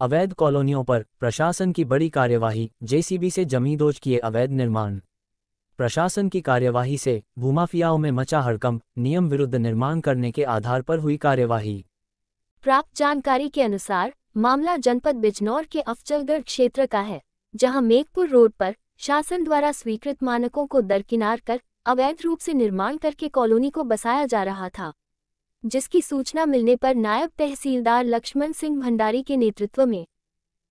अवैध कॉलोनियों पर प्रशासन की बड़ी कार्यवाही, जेसीबी से जमींदोज किए अवैध निर्माण। प्रशासन की कार्यवाही से भूमाफियाओं में मचा हड़कंप, नियम विरुद्ध निर्माण करने के आधार पर हुई कार्यवाही। प्राप्त जानकारी के अनुसार, मामला जनपद बिजनौर के अफजलगढ़ क्षेत्र का है, जहाँ मेघपुर रोड पर शासन द्वारा स्वीकृत मानकों को दरकिनार कर अवैध रूप से निर्माण करके कॉलोनी को बसाया जा रहा था। जिसकी सूचना मिलने पर नायब तहसीलदार लक्ष्मण सिंह भंडारी के नेतृत्व में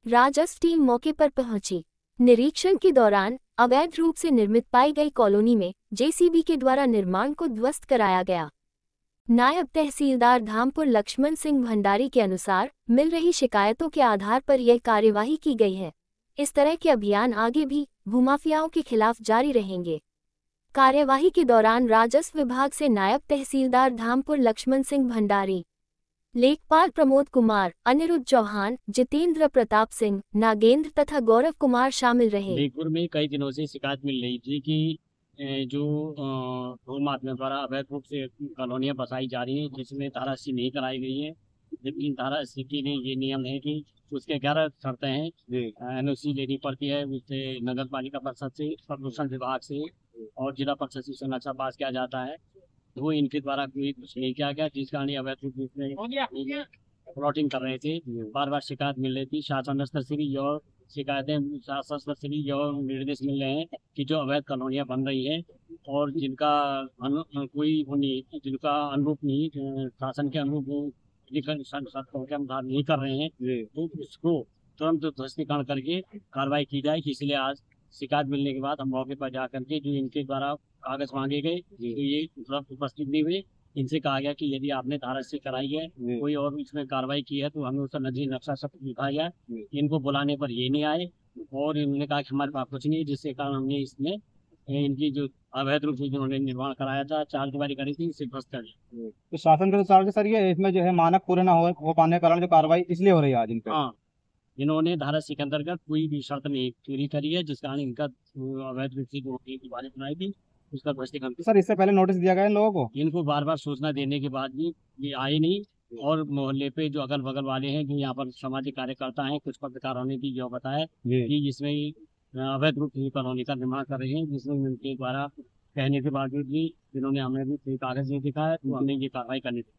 राजस्व टीम मौके पर पहुँची। निरीक्षण के दौरान अवैध रूप से निर्मित पाई गई कॉलोनी में जेसीबी के द्वारा निर्माण को ध्वस्त कराया गया। नायब तहसीलदार धामपुर लक्ष्मण सिंह भंडारी के अनुसार मिल रही शिकायतों के आधार पर यह कार्यवाही की गई है। इस तरह के अभियान आगे भी भूमाफियाओं के खिलाफ जारी रहेंगे। कार्यवाही के दौरान राजस्व विभाग से नायब तहसीलदार धामपुर लक्ष्मण सिंह भंडारी लेखपाल प्रमोद कुमार अनिरुद्ध चौहान जितेंद्र प्रताप सिंह नागेंद्र तथा गौरव कुमार शामिल रहे। में कई दिनों से शिकायत मिल रही थी कि जो भूम आत्मा द्वारा अवैध रूप से कॉलोनियाँ बसाई जा रही हैं जिसमें धारा अस्सी नहीं कराई गई है जबकि धारा अस्सी के लिए ये नियम है कि उसके ग्यारह शर्तें हैं एनओसी लेनी पड़ती है उससे नगर पालिका परिषद से प्रदूषण विभाग से और जिला परिषद से सुनाचा पास किया जाता है। तो वो इनके द्वारा कोई कुछ नहीं किया गया जिस कारण अवैध रूप में प्लॉटिंग कर रहे थे। बार बार शिकायत मिल रही थी। शासन स्तर से भी और शिकायतें शासन स्तर से भी और निर्देश मिल रहे हैं कि जो अवैध कॉलोनियाँ बन रही हैं और जिनका कोई वो नहीं जिनका अनुरूप नहीं शासन के अनुरूप अनुसार नहीं कर रहे हैं। तो उसको तुरंत ध्वस्तीकरण करके कार्रवाई की जाए इसलिए आज शिकायत मिलने के बाद हम मौके पर जा करके जो इनके द्वारा कागज़ मांगे गए तो ये उपस्थित नहीं हुए। इनसे कहा गया कि यदि आपने धारा से कराई है कोई और इसमें कार्रवाई की है तो हमें उसका नज़र नक्शा सब दिखाया गया। इनको बुलाने पर ये नहीं आए और इन्होंने कहा कि हमारे पास कुछ नहीं है जिसके कारण हमने इसमें इनकी जो अवैध रूप से जिन्होंने निर्माण कराया था चार दिवारी करी थी इसे ध्वस्त कर तो शासन के अनुसार सर ये इसमें जो है मानक पूरे न हो, हो पाने के कारण जो कार्रवाई इसलिए हो रही है आज इन हाँ। इन्होंने धारा के अंतर्गत कोई भी शर्त नहीं पूरी करी है जिस कारण इनका अवैध रूप से जो दीवारें बनाई थी उसका ध्वस्तीकरण सर इससे पहले नोटिस दिया गया इन लोगों को? इनको बार बार सूचना देने के बाद भी ये आए नहीं। और मोहल्ले पे जो अगल बगल वाले हैं जो यहाँ पर सामाजिक कार्यकर्ता हैं कुछ पत्रकारों ने भी जो बताया कि जिसमें अवैध रूप से कॉलोनी का निर्माण कर रहे हैं जिसमें उनके द्वारा कहने के बावजूद भी जिन्होंने हमें भी कागज़ नहीं दिखाया तो हमने ये कार्रवाई करनी थी।